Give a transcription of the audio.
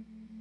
Mm-hmm.